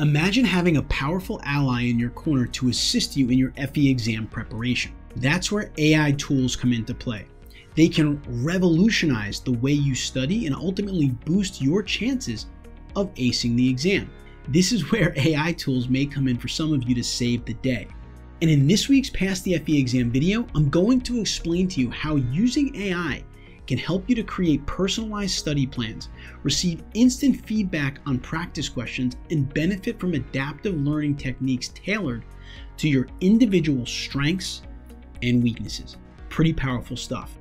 Imagine having a powerful ally in your corner to assist you in your FE exam preparation. That's where AI tools come into play. They can revolutionize the way you study and ultimately boost your chances of acing the exam. This is where AI tools may come in for some of you to save the day. And in this week's Pass the FE exam video, I'm going to explain to you how using AI can help you to create personalized study plans, receive instant feedback on practice questions, and benefit from adaptive learning techniques tailored to your individual strengths and weaknesses. Pretty powerful stuff.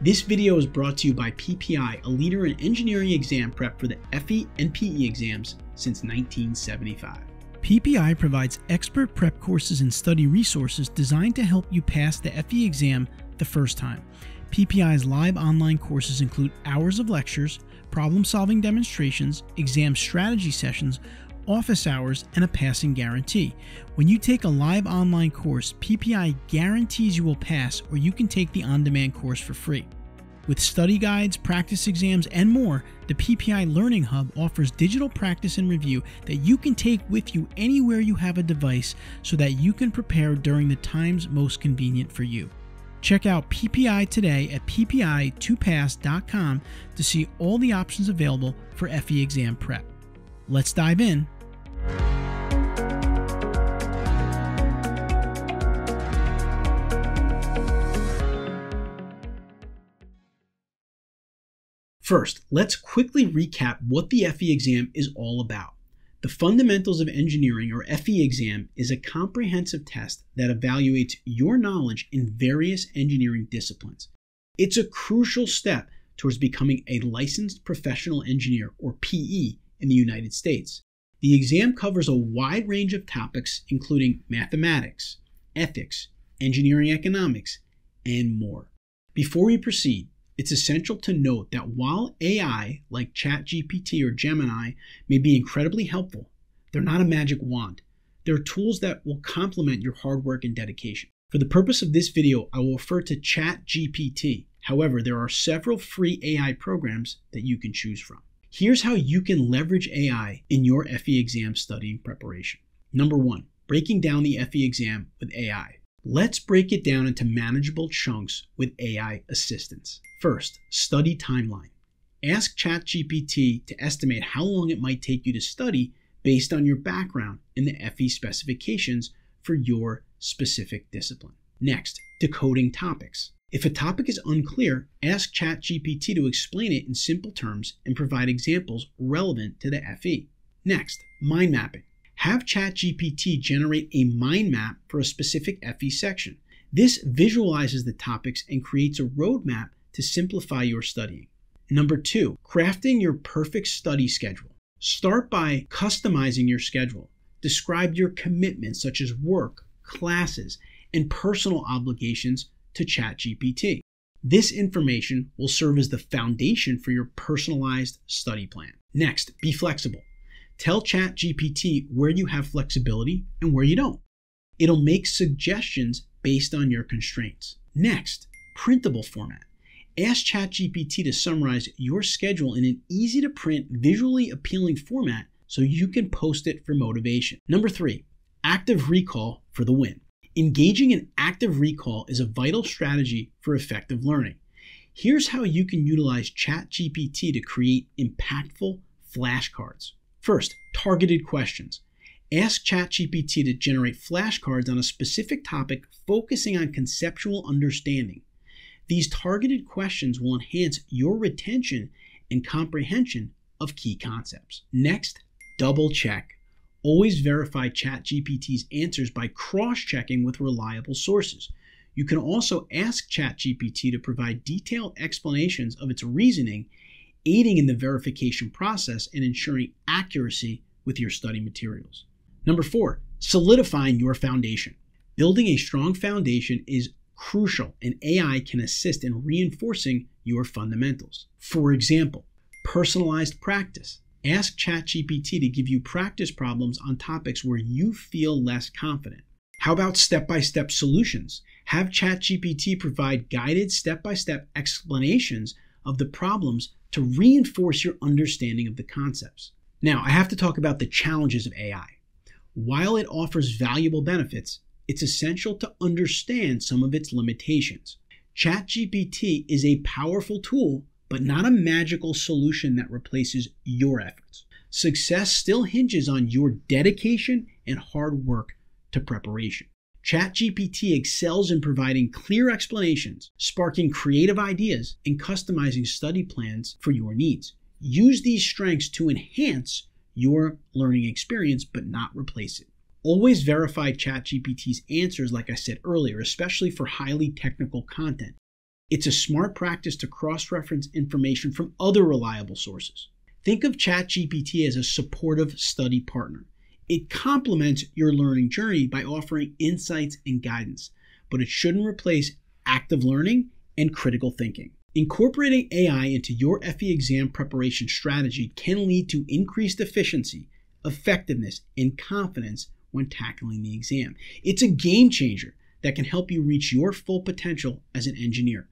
This video is brought to you by PPI, a leader in engineering exam prep for the FE and PE exams since 1975. PPI provides expert prep courses and study resources designed to help you pass the FE exam the first time. PPI's live online courses include hours of lectures, problem solving demonstrations, exam strategy sessions, office hours, and a passing guarantee. When you take a live online course, PPI guarantees you will pass, or you can take the on demand course for free. With study guides, practice exams, and more, the PPI Learning Hub offers digital practice and review that you can take with you anywhere you have a device so that you can prepare during the times most convenient for you. Check out PPI today at ppi2pass.com to see all the options available for FE exam prep. Let's dive in. First, let's quickly recap what the FE exam is all about. The Fundamentals of Engineering, or FE exam, is a comprehensive test that evaluates your knowledge in various engineering disciplines. It's a crucial step towards becoming a licensed professional engineer, or PE, in the United States. The exam covers a wide range of topics, including mathematics, ethics, engineering economics, and more. Before we proceed, it's essential to note that while AI, like ChatGPT or Gemini, may be incredibly helpful, they're not a magic wand. They're tools that will complement your hard work and dedication. For the purpose of this video, I will refer to ChatGPT. However, there are several free AI programs that you can choose from. Here's how you can leverage AI in your FE exam studying preparation. Number one, breaking down the FE exam with AI. Let's break it down into manageable chunks with AI assistance. First, study timeline. Ask ChatGPT to estimate how long it might take you to study based on your background and the FE specifications for your specific discipline. Next, decoding topics. If a topic is unclear, ask ChatGPT to explain it in simple terms and provide examples relevant to the FE. Next, mind mapping. Have ChatGPT generate a mind map for a specific FE section. This visualizes the topics and creates a roadmap to simplify your studying. Number two, crafting your perfect study schedule. Start by customizing your schedule. Describe your commitments, such as work, classes, and personal obligations, to ChatGPT. This information will serve as the foundation for your personalized study plan. Next, be flexible. Tell ChatGPT where you have flexibility and where you don't. It'll make suggestions based on your constraints. Next, printable format. Ask ChatGPT to summarize your schedule in an easy to print, visually appealing format so you can post it for motivation. Number three, active recall for the win. Engaging in active recall is a vital strategy for effective learning. Here's how you can utilize ChatGPT to create impactful flashcards. First, targeted questions. Ask ChatGPT to generate flashcards on a specific topic focusing on conceptual understanding. These targeted questions will enhance your retention and comprehension of key concepts. Next, double check. Always verify ChatGPT's answers by cross checking with reliable sources. You can also ask ChatGPT to provide detailed explanations of its reasoning aiding in the verification process and ensuring accuracy with your study materials. Number four, solidifying your foundation. Building a strong foundation is crucial, and AI can assist in reinforcing your fundamentals. For example, personalized practice. Ask ChatGPT to give you practice problems on topics where you feel less confident. How about step by step solutions? Have ChatGPT provide guided step by step explanations of the problems to reinforce your understanding of the concepts. Now, I have to talk about the challenges of AI. While it offers valuable benefits, it's essential to understand some of its limitations. ChatGPT is a powerful tool, but not a magical solution that replaces your efforts. Success still hinges on your dedication and hard work to preparation. ChatGPT excels in providing clear explanations, sparking creative ideas, and customizing study plans for your needs. Use these strengths to enhance your learning experience, but not replace it. Always verify ChatGPT's answers, like I said earlier, especially for highly technical content. It's a smart practice to cross reference information from other reliable sources. Think of ChatGPT as a supportive study partner. It complements your learning journey by offering insights and guidance, but it shouldn't replace active learning and critical thinking. Incorporating AI into your FE exam preparation strategy can lead to increased efficiency, effectiveness, and confidence when tackling the exam. It's a game changer that can help you reach your full potential as an engineer.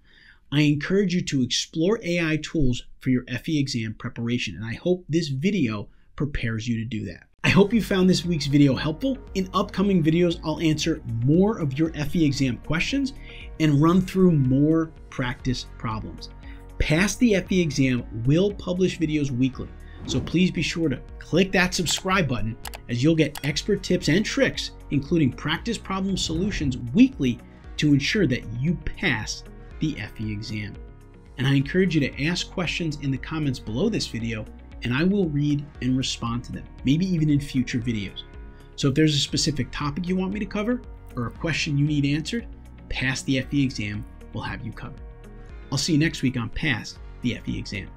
I encourage you to explore AI tools for your FE exam preparation, and I hope this video prepares you to do that. I hope you found this week's video helpful. In upcoming videos, I'll answer more of your FE exam questions and run through more practice problems. Pass the FE exam will publish videos weekly, so please be sure to click that subscribe button as you'll get expert tips and tricks, including practice problem solutions weekly to ensure that you pass the FE exam. And I encourage you to ask questions in the comments below this video and I will read and respond to them, maybe even in future videos. So if there's a specific topic you want me to cover or a question you need answered, Pass the FE exam will have you covered. I'll see you next week on Pass the FE exam.